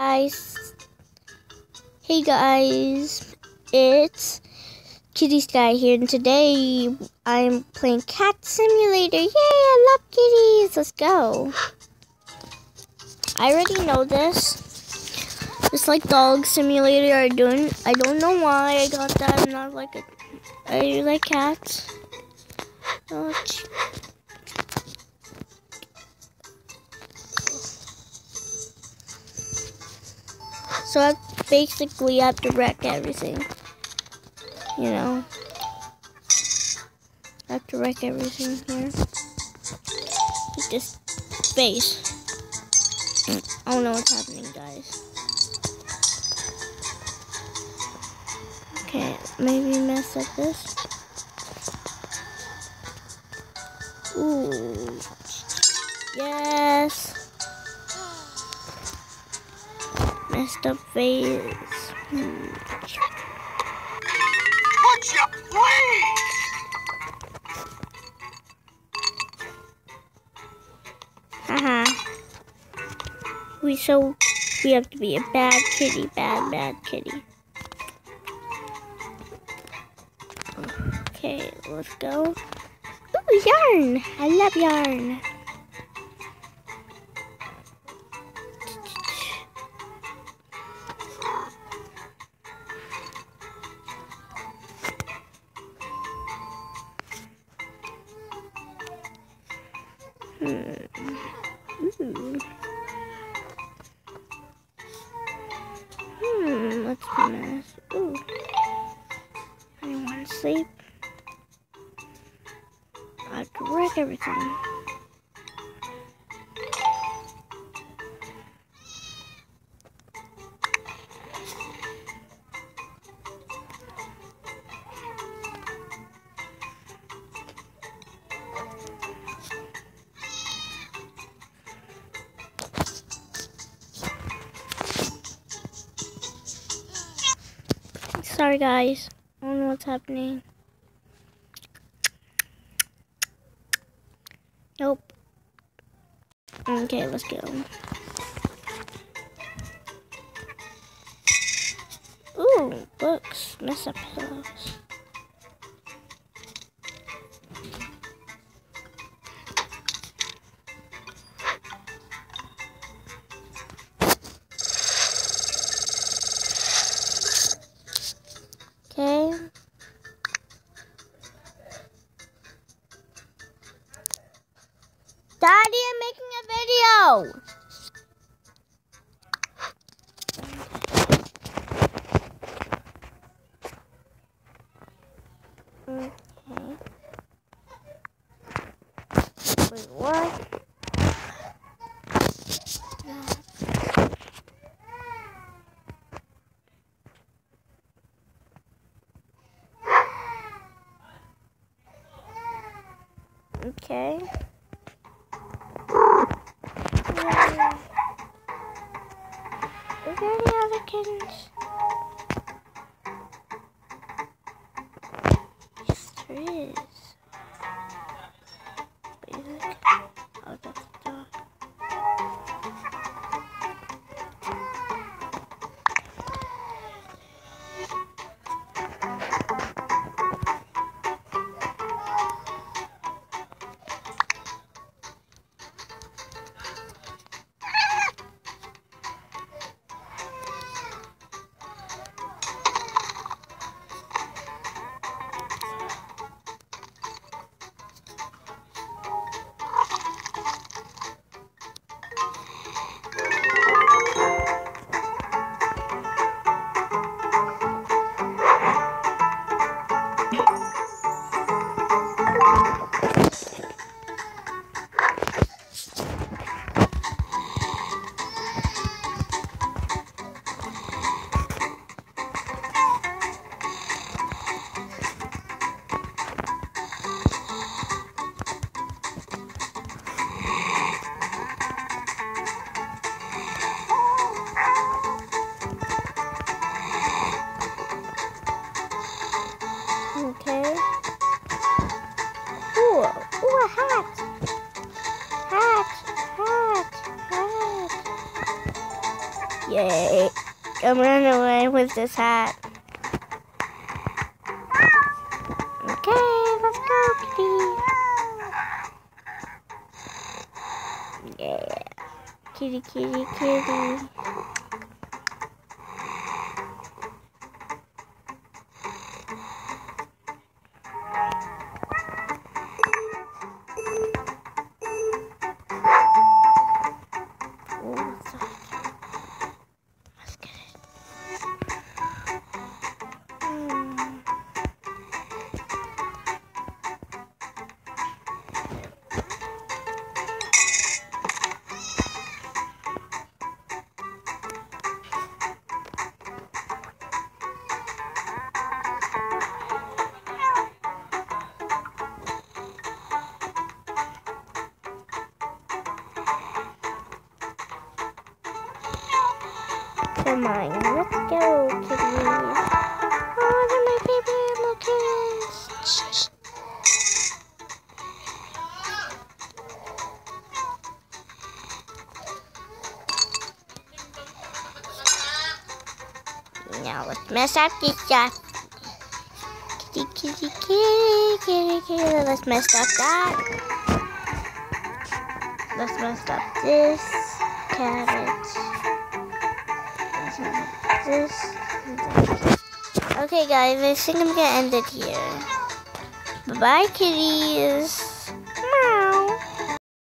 guys. Hey guys, it's Kitty Sky here, and today I'm playing Cat Simulator. Yay, I love kitties. Let's go. I already know this. Just like Dog Simulator I doing. I don't know why I got that. I'm not like a. I like cats. Oh, So I basically have to wreck everything. You know. I have to wreck everything here. With this face. Mm, I don't know what's happening, guys. Okay, maybe mess up this. Ooh. Yes. Up face. Would you please? Haha. Uh-huh. we so we have to be a bad kitty, bad bad kitty. Okay, let's go. Ooh, yarn! I love yarn. Hmm. Hmm, what's the mess? Ooh. I want to sleep. I have to wreck everything. Sorry, guys. I don't know what's happening. Nope. Okay, let's go. Ooh, books. Mess up pillows. Making a video. Okay. Wait, what? Okay. Yeah. Is there any other kittens? Yes, there is. I'm running away with this hat. Okay, let's go, kitty. Yeah. Kitty, kitty, kitty. Come on, let's go, kitty. Oh, they're my favorite little shh. Now let's mess up this stuff. Kitty, kitty, kitty, kitty, kitty. Let's mess up that. Let's mess up this cabbage. This. Okay, guys, I think I'm gonna end it here. Bye bye, kitties.